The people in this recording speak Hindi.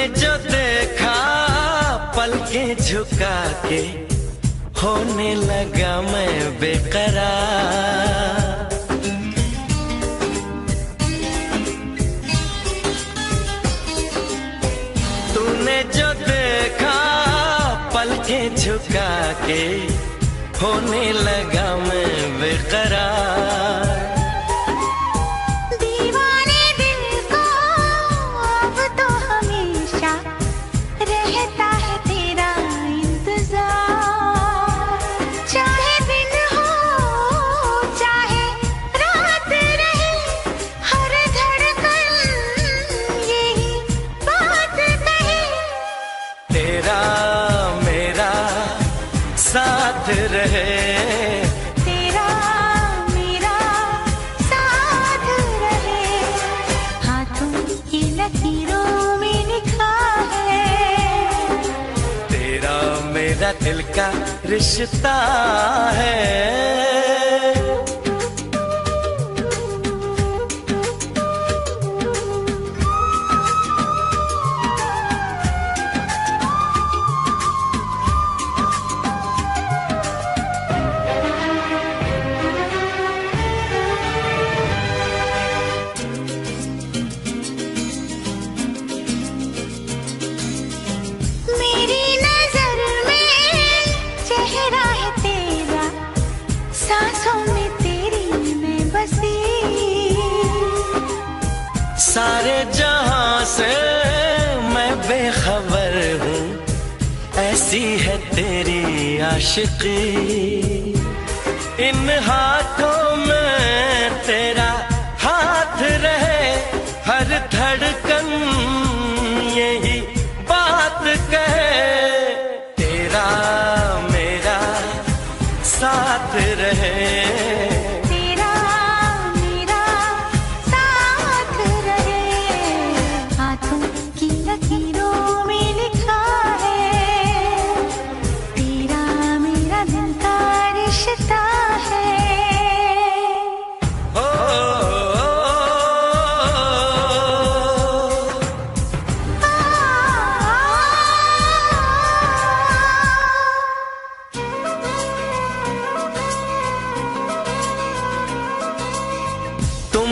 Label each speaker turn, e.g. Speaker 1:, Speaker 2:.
Speaker 1: तुमने जो देखा, पलके झुका के होने लगा मैं बेकरा तूने जो देखा, पलके झुका के होने लगा मैं
Speaker 2: बेकरा दिल का
Speaker 1: रिश्ता है। सारे जहाँ से मैं बेखबर हूँ ऐसी है तेरी आशिकी। इन हाथों में तेरा